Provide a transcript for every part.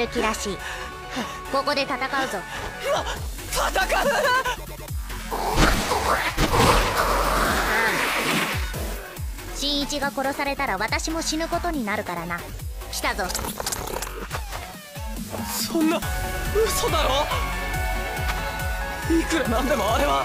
やる気らしい。ここで戦うぞ。戦う。新一が殺されたら私も死ぬことになるからな。来たぞ。そんな嘘だろ？いくらなんでもあれは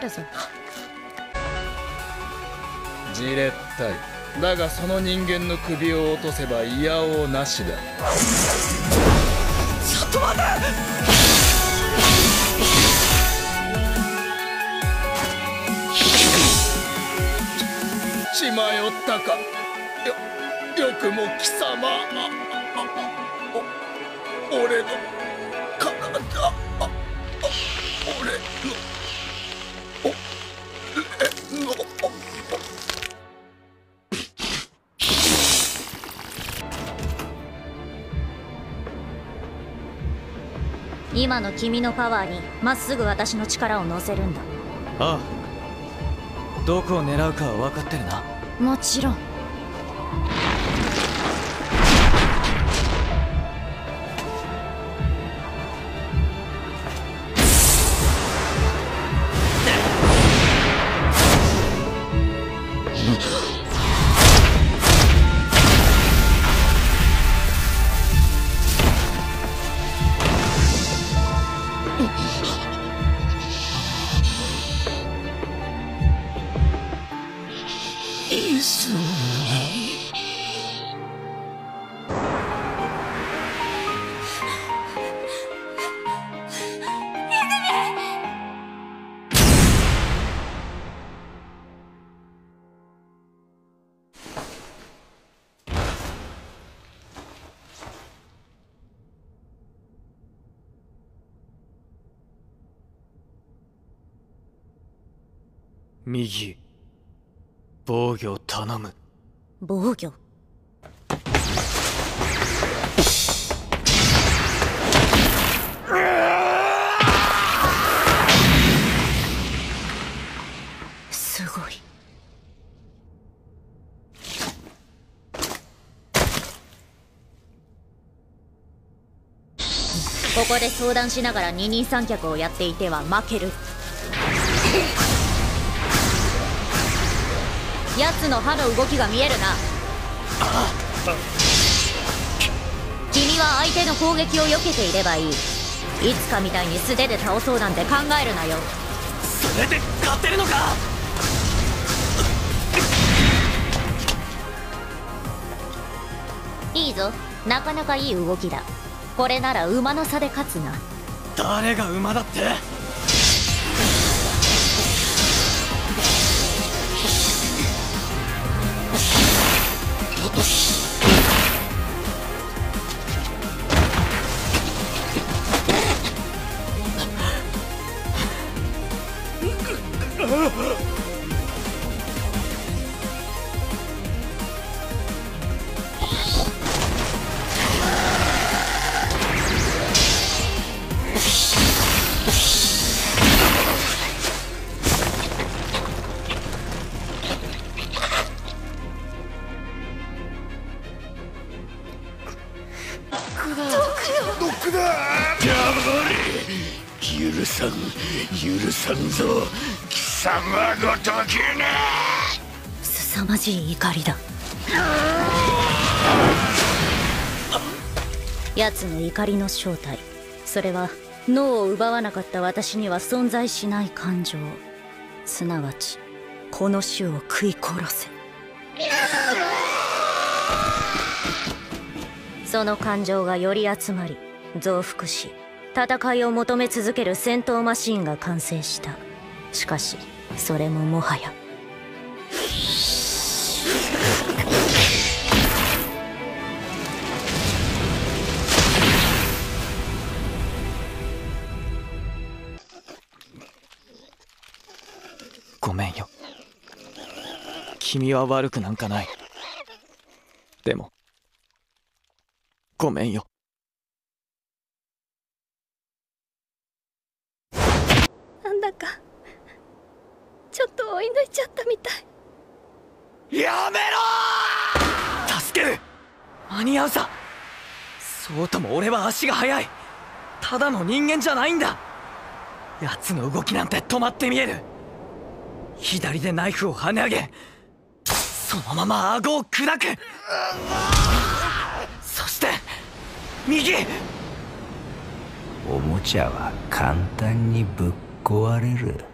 るぞ。じれったい。だがその人間の首を落とせばいやおうなしだ。ちょっと待て血迷ったか。よよくも貴様。あお俺の体。ああ俺の今の君のパワーにまっすぐ私の力を乗せるんだ。ああ。どこを狙うかは分かってるな。もちろん右。防御頼む。防御。すごい。ここで相談しながら二人三脚をやっていては負ける奴の歯の動きが見えるな。君は相手の攻撃を避けていればいい。いつかみたいに素手で倒そうなんて考えるなよ。それで勝てるのか！いいぞ。なかなかいい動きだ。これなら馬の差で勝つな。誰が馬だって？許さん許さんぞ。さんぞ貴様ごときね。凄まじい怒りだ。奴の怒りの正体。それは脳を奪わなかった私には存在しない感情。すなわちこの種を食い殺せ。その感情がより集まり増幅し戦いを求め続ける戦闘マシーンが完成した。しかしそれももはや。ごめんよ。君は悪くなんかない。でもごめんよなんだかちょっと追い抜いちゃったみたい。やめろ助ける！間に合うさ！そうとも俺は足が速い。ただの人間じゃないんだ！奴の動きなんて止まって見える！左でナイフを跳ね上げそのまま顎を砕く！そして右！おもちゃは簡単にぶっ壊れる